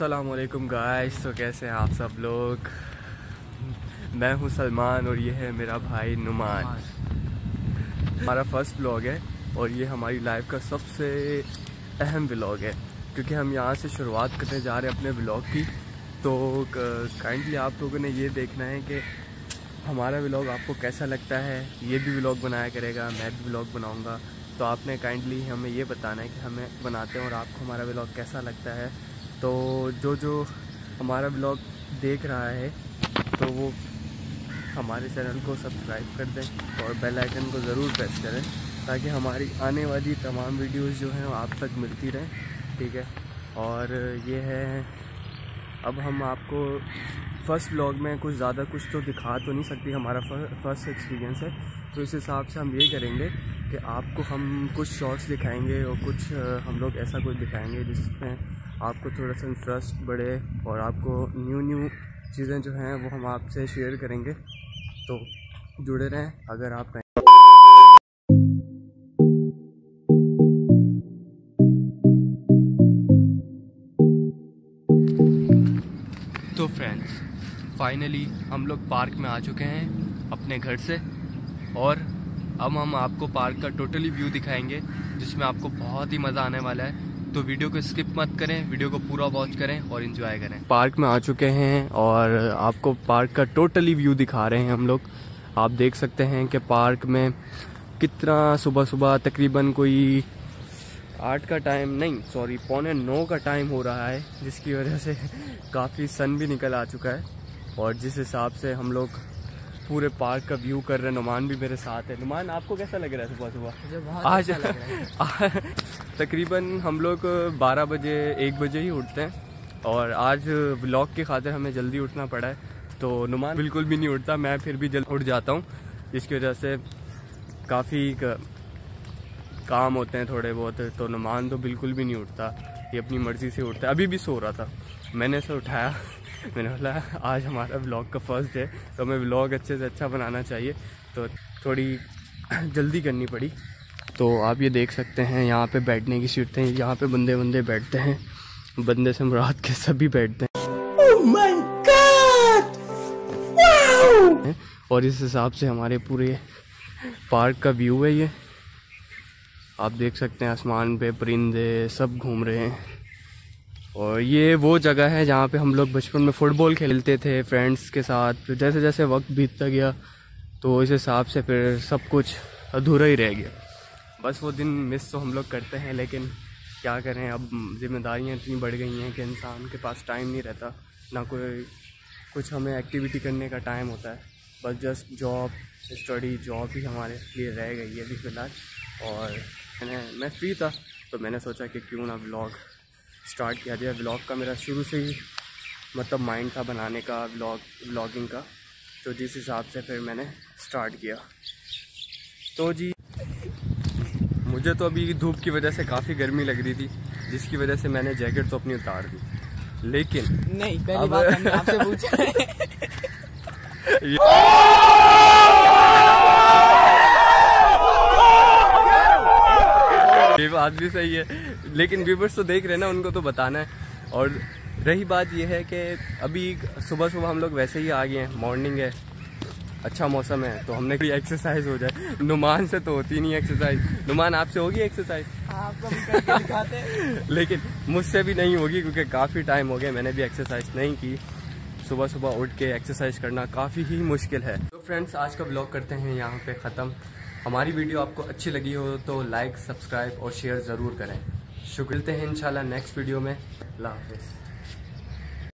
Aslam guys तो कैसे हैं आप सब लोग? मैं हूँ सलमान और ये है मेरा भाई नुमान। हमारा फ़र्स्ट ब्लॉग है और ये हमारी लाइफ का सबसे अहम ब्लॉग है, क्योंकि हम यहाँ से शुरुआत करने जा रहे हैं अपने ब्लॉग की। तो काइंडली आप लोगों ने ये देखना है कि हमारा ब्लॉग आपको कैसा लगता है। ये भी ब्लॉग बनाया करेगा, मैं भी ब्लॉग बनाऊँगा। तो आपने काइंडली हमें ये बताना है कि हमें बनाते हैं और आपको हमारा ब्लॉग कैसा लगता है। तो जो जो हमारा ब्लॉग देख रहा है तो वो हमारे चैनल को सब्सक्राइब कर दें और बेल आइकन को ज़रूर प्रेस करें ताकि हमारी आने वाली तमाम वीडियोस जो हैं आप तक मिलती रहें, ठीक है? और ये है, अब हम आपको फ़र्स्ट ब्लॉग में कुछ ज़्यादा कुछ तो दिखा तो नहीं सकती, हमारा फ़र्स्ट एक्सपीरियंस है। तो इस हिसाब से हम ये करेंगे कि आपको हम कुछ शॉर्ट्स दिखाएँगे और कुछ, हम लोग ऐसा कुछ दिखाएँगे जिसमें आपको थोड़ा सा इंटरेस्ट बढ़े और आपको न्यू न्यू चीज़ें जो हैं वो हम आपसे शेयर करेंगे। तो जुड़े रहें, अगर आप तो फ्रेंड्स फाइनली हम लोग पार्क में आ चुके हैं अपने घर से और अब हम आपको पार्क का टोटली व्यू दिखाएँगे, जिसमें आपको बहुत ही मज़ा आने वाला है। तो वीडियो को स्किप मत करें, वीडियो को पूरा वॉच करें और इन्जॉय करें। पार्क में आ चुके हैं और आपको पार्क का टोटली व्यू दिखा रहे हैं हम लोग। आप देख सकते हैं कि पार्क में कितना सुबह सुबह तकरीबन कोई आठ का टाइम नहीं सॉरी पौने नौ का टाइम हो रहा है, जिसकी वजह से काफ़ी सन भी निकल आ चुका है। और जिस हिसाब से हम लोग पूरे पार्क का व्यू कर रहे हैं। नुमान भी मेरे साथ है। नुमान आपको कैसा लग रहा है सुबह सुबह? आज अच्छा तकरीबन हम लोग 12 बजे एक बजे ही उठते हैं। और आज ब्लॉग की खातिर हमें जल्दी उठना पड़ा है। तो नुमान बिल्कुल भी नहीं उठता। मैं फिर भी जल्द उठ जाता हूँ। जिसकी वजह से काफ़ी का, काम होते हैं थोड़े बहुत। तो नुमान तो बिल्कुल भी नहीं उठता। ये अपनी मर्ज़ी से उठता है। अभी भी सो रहा था। मैंने इसे उठाया। मैंने बोला आज हमारा ब्लॉग का फ़र्स्ट है तो हमें ब्लॉग अच्छे से अच्छा बनाना चाहिए। तो थोड़ी जल्दी करनी पड़ी। तो आप ये देख सकते हैं यहाँ पे बैठने की सीटें यहाँ पे बंदे बंदे बैठते हैं। बंदे से मुराद के सभी बैठते हैं। Oh और इस हिसाब से हमारे पूरे पार्क का व्यू है ये। आप देख सकते हैं आसमान पे परिंदे सब घूम रहे हैं। और ये वो जगह है जहाँ पे हम लोग बचपन में फ़ुटबॉल खेलते थे फ्रेंड्स के साथ। फिर जैसे जैसे वक्त बीतता गया तो इस हिसाब से फिर सब कुछ अधूरा ही रह गया। बस वो दिन मिस तो हम लोग करते हैं, लेकिन क्या करें, अब जिम्मेदारियाँ इतनी बढ़ गई हैं कि इंसान के पास टाइम नहीं रहता। ना कोई, कुछ हमें एक्टिविटी करने का टाइम होता है। बस जस्ट जॉब स्टडी जॉब ही हमारे लिए रह गई है अभी फ़िलहाल। और मैंने, मैं फ्री था तो मैंने सोचा कि क्यों ना ब्लॉग स्टार्ट किया जाए ब्लॉग का मेरा शुरू से ही मतलब माइंड था बनाने का ब्लॉग ब्लॉगिंग का। तो जिस हिसाब से फिर मैंने स्टार्ट किया। तो जी मुझे तो अभी धूप की वजह से काफ़ी गर्मी लग रही थी जिसकी वजह से मैंने जैकेट तो अपनी उतार दी। लेकिन नहीं पहली अब... बात आपसे पूछा। ये बात भी सही है। लेकिन व्यूवर्स तो देख रहे हैं ना उनको तो बताना है। और रही बात यह है कि अभी सुबह सुबह हम लोग वैसे ही आ गए हैं मॉर्निंग है अच्छा मौसम है तो हमने कोई एक्सरसाइज हो जाए। नुमान से तो होती नहीं एक्सरसाइज नुमान आपसे होगी एक्सरसाइज लेकिन मुझसे भी नहीं होगी क्योंकि काफ़ी टाइम हो गया मैंने भी एक्सरसाइज नहीं की। सुबह सुबह उठ के एक्सरसाइज करना काफ़ी ही मुश्किल है। तो फ्रेंड्स आज का ब्लॉग करते हैं यहाँ पे ख़त्म। हमारी वीडियो आपको अच्छी लगी हो तो लाइक सब्सक्राइब और शेयर ज़रूर करें। शुक्र हैं इंशाल्लाह नेक्स्ट वीडियो में। अल्लाह हाफिज़।